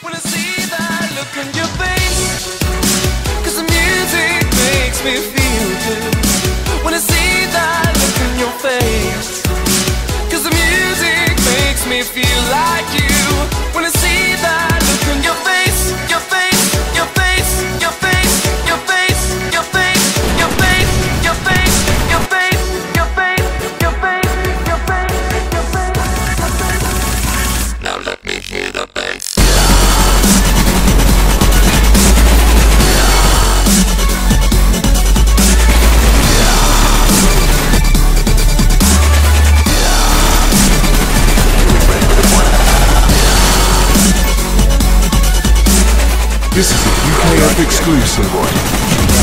When I see that look on your face, cause the music makes me feel good. See that look your face, cause the music makes me feel like you. This is a UKF exclusive.